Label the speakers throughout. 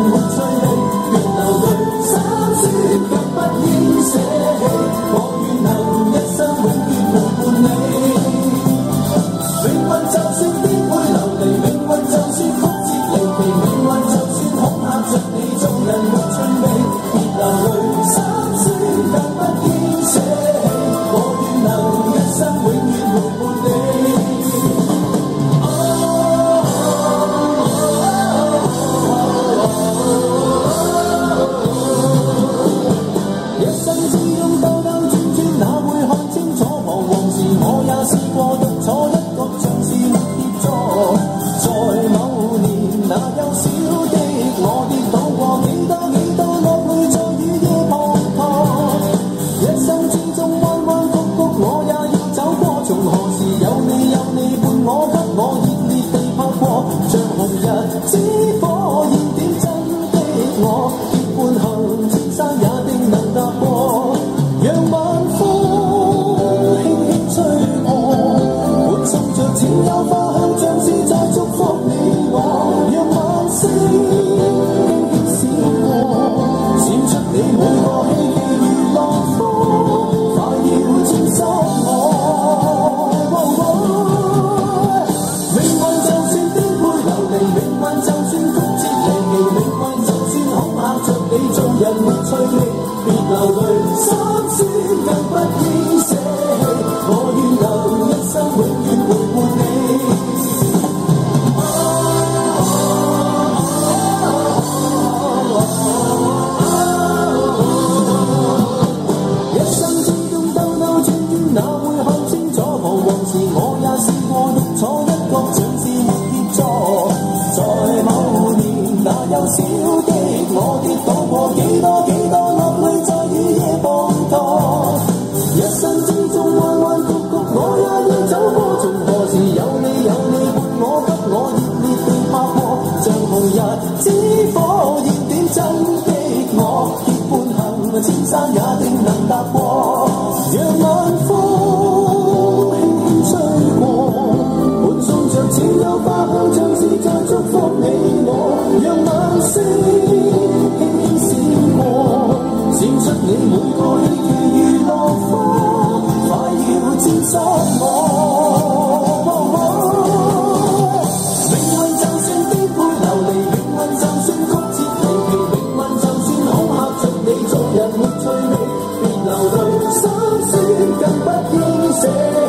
Speaker 1: I'm 少的我跌倒过，几多几多落泪在雨夜滂沱。一生之中，弯弯曲曲，我也要走过。从何时有你有你伴我，给我热烈的拍和，像红日之火，燃点真的我，结伴行，千山也定。献出你每个热奇如落花，快要刺伤我。命运就算颠沛流离，命运就算曲折离奇，命运就算恐吓着你，做人没趣味，别流泪，心酸更不牵涉。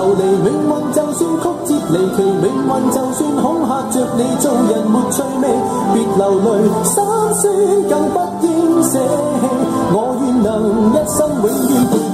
Speaker 1: 流离，命运就算曲折离奇，命运就算恐吓着你做人没趣味，别流泪，心酸更不应舍弃，我愿能一生永远。